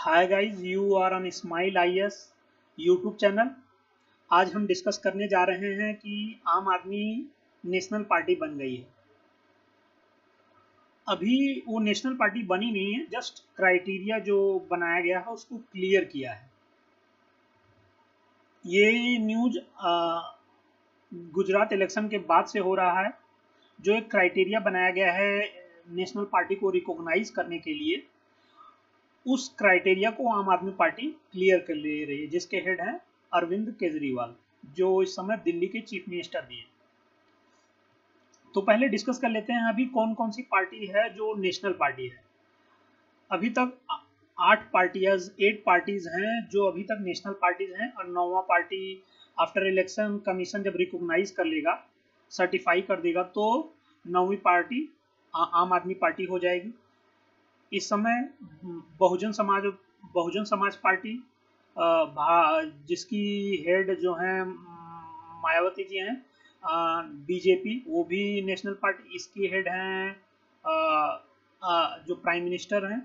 Hi guys you are on smile I S YouTube channel आज हम discuss करने जा रहे हैं कि आम आदमी नेशनल पार्टी बन गई है। अभी वो नेशनल पार्टी बनी नहीं है जस्ट क्राइटेरिया जो बनाया गया है, उसको क्लियर किया है। ये न्यूज़ गुजरात इलेक्शन के बाद से हो रहा है, जो एक क्राइटेरिया बनाया गया है नेशनल पार्टी को रिकॉग्नाइज करने के लिए। उस क्राइटेरिया को आम आदमी पार्टी क्लियर कर ले रही है जिसके हेड हैं अरविंद केजरीवाल जो इस समय दिल्ली के चीफ मिनिस्टर भी हैं। तो पहले डिस्कस कर लेते हैं अभी कौन कौन सी पार्टी है जो नेशनल पार्टी है। अभी तक आठ पार्टियाज एट पार्टीज़ हैं जो अभी तक नेशनल पार्टीज़ हैं और नौवा पार्टी आफ्टर इलेक्शन कमीशन जब रिकॉग्नाइज कर लेगा सर्टिफाई कर देगा तो नौवीं पार्टी आ, आम आदमी पार्टी हो जाएगी। इस समय बहुजन समाज बहुजन समाज पार्टी जिसकी हेड जो है मायावती जी हैं बीजेपी वो भी नेशनल पार्टी, इसकी हेड हैं जो प्राइम मिनिस्टर हैं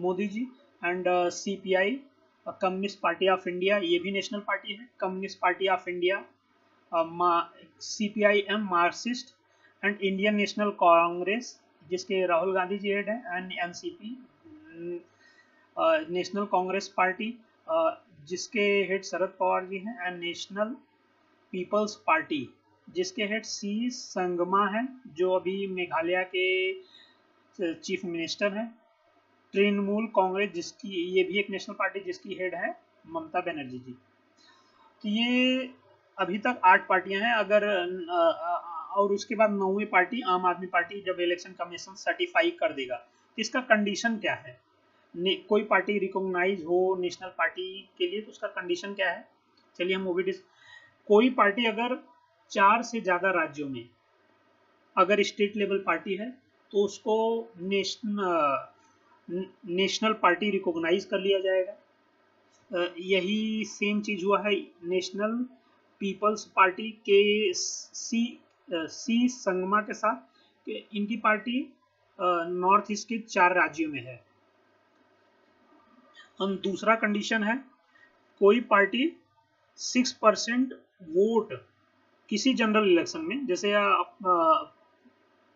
Modi ji, and CPI communist party of India, ये भी नेशनल पार्टी है, communist party of India C P I M Marxist, and Indian national congress जिसके राहुल गांधी जी हेड हैं and NCP national congress party जिसके head Sharad Pawar ji हैं and national peoples party जिसके head C Sangma हैं, जो अभी मेघालय के चीफ मिनिस्टर हैं। तृणमूल कांग्रेस जिसकी, ये भी एक नेशनल पार्टी जिसकी हेड है, ममता बनर्जी जी। तो ये अभी तक आठ पार्टियाँ हैं। अगर और उसके बाद नौवीं पार्टी, आम आदमी पार्टी जब इलेक्शन कमीशन सर्टिफाई कर देगा तो इसका कंडीशन क्या है? कोई पार्टी रिकॉग्नाइज हो नेशनल पार्टी के लिए तो उसका कंडीशन क्या है? चलिए हम वो भी कोई पार्टी अगर चार से ज़्यादा राज्यों में, अगर स्टेट लेवल पार्टी है तो उसको नेशनल नेशनल पार्टी रिकॉग्नाइज कर लिया जाएगा। यही सेम चीज़ हुआ है नेशनल पीपल्स पार्टी के सी सी संगमा के साथ इनकी पार्टी नॉर्थ ईस्ट के चार राज्यों में है। हम दूसरा कंडीशन है, कोई पार्टी सिक्स परसेंट वोट किसी जनरल इलेक्शन में, जैसे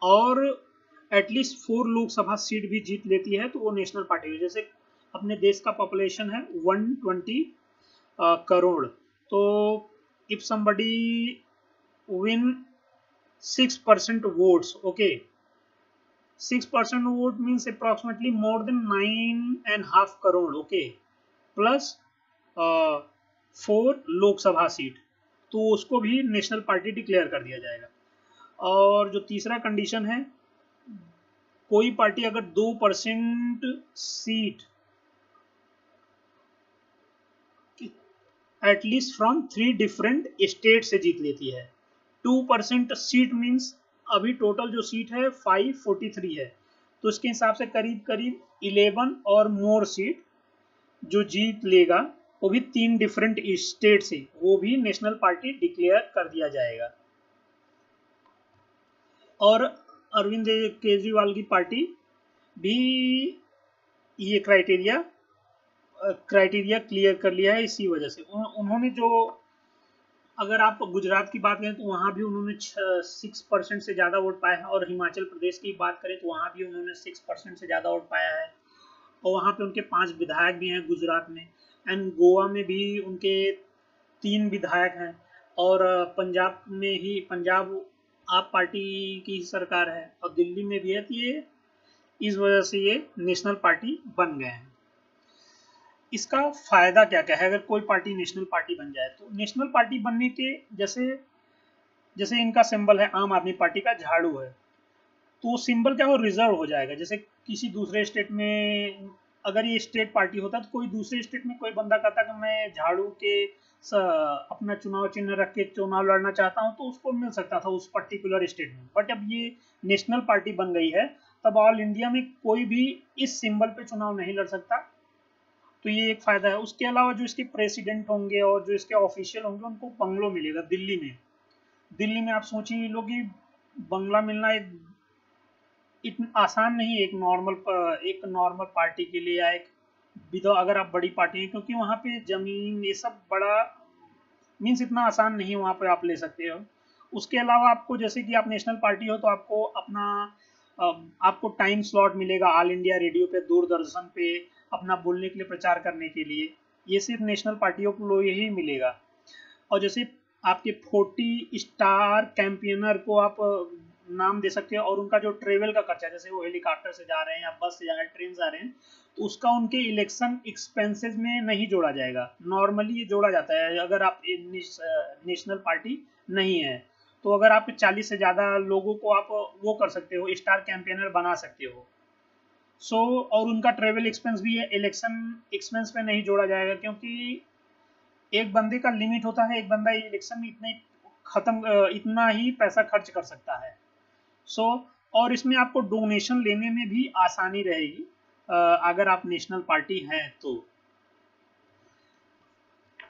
और एटलीस्ट फोर लोकसभा सीट भी जीत लेती है तो वो नेशनल पार्टी जैसे अपने देश का पॉपुलेशन है 120 करोड़। तो if somebody win six percent vote okay six percent vote mean approximately more than nine and half crore okay plus four Lok Sabha seat तो उसको भी नेशनल पार्टी डिक्लेयर कर दिया जाएगा। और जो तीसरा कंडीशन है, कोई पार्टी अगर दो percent seat at least from three different state से जीत लेती है। टू परसेंट सीट मीन्स अभी टोटल जो सीट है फाइव फोर्टी थ्री है। तो इसके हिसाब से करीब करीब इलेवन और मोर सीट जो जीत लेगा, वो भी तीन डिफरेंट स्टेट से, वो भी नेशनल पार्टी डिक्लेयर कर दिया जाएगा। और अरविंद केजरीवाल की पार्टी भी ये क्राइटेरिया क्राइटेरिया क्लियर कर लिया है इसी वजह से। उन्होंने जो अगर आप गुजरात की बात करें तो वहाँ भी उन्होंने सिक्स परसेंट से ज़्यादा वोट पाया है और हिमाचल प्रदेश की बात करें तो वहाँ भी उन्होंने सिक्स परसेंट से ज़्यादा वोट पाया है। और वहाँ पे उनके पाँच विधायक भी हैं गुजरात में एंड गोवा में भी उनके तीन विधायक हैं और पंजाब में ही, पंजाब आप पार्टी की सरकार है और दिल्ली में भी है तो ये इस वजह से ये नेशनल पार्टी बन गए हैं। इसका फ़ायदा क्या क्या है? अगर कोई पार्टी नेशनल पार्टी बन जाए तो नेशनल पार्टी बनने के जैसे जैसे इनका सिंबल है आम आदमी पार्टी का, झाड़ू है तो सिंबल क्या हो रिज़र्व हो जाएगा। जैसे किसी दूसरे स्टेट में, अगर ये स्टेट पार्टी होता तो कोई दूसरे स्टेट में कोई बंदा कहता कि मैं झाड़ू के अपना चुनाव चिन्ह रख के चुनाव लड़ना चाहता हूँ तो उसको मिल सकता था उस पर्टिकुलर स्टेट में। बट अब ये नेशनल पार्टी बन गई है, तब ऑल इंडिया में कोई भी इस सिंबल पे चुनाव नहीं लड़ सकता। तो ये एक फ़ायदा है। उसके अलावा जो इसके प्रेसिडेंट होंगे और जो इसके ऑफिशियल होंगे, उनको बंगलो मिलेगा, दिल्ली में। दिल्ली में आप सोचिए लो कि बंगला मिलना एक इतना आसान नहीं एक नॉर्मल एक नॉर्मल पार्टी के लिए या एक विदो अगर आप बड़ी पार्टी हैं, क्योंकि वहाँ पे ज़मीन, ये सब बड़ा मीन्स इतना आसान नहीं वहाँ पे आप ले सकते हो। उसके अलावा आपको, जैसे कि आप नेशनल पार्टी हो तो आपको अपना आपको टाइम स्लॉट मिलेगा ऑल इंडिया रेडियो पे, दूरदर्शन पे अपना बोलने के लिए प्रचार करने के लिए। ये सिर्फ़ नेशनल पार्टियों को यही मिलेगा। और जैसे आपके फोर्टी स्टार कैंपियनर को आप नाम दे सकते हैं और उनका जो ट्रेवल का खर्चा जैसे वो हेलीकॉप्टर से जा रहे हैं या बस से जा रहे हैं, ट्रेन से जा रहे हैं तो उसका उनके इलेक्शन एक्सपेंसेस में नहीं जोड़ा जाएगा। नॉर्मली ये जोड़ा जाता है, अगर आप नेशनल पार्टी नहीं है तो अगर आप 40 से ज़्यादा लोगों को आप वो कर सकते हो, स्टार कैंपेनर बना सकते हो। सो so, और उनका ट्रेवल एक्सपेंस भी है इलेक्शन एक्सपेंस में नहीं जोड़ा जाएगा क्योंकि एक बंदे का लिमिट होता है एक बंदा इलेक्शन में इतने खत्म इतना ही पैसा खर्च कर सकता है। सो so, और इसमें आपको डोनेशन लेने में भी आसानी रहेगी अगर आप नेशनल पार्टी हैं तो।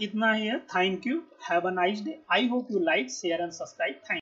इतना ही है। Thank you have a nice day I hope you like share and subscribe thank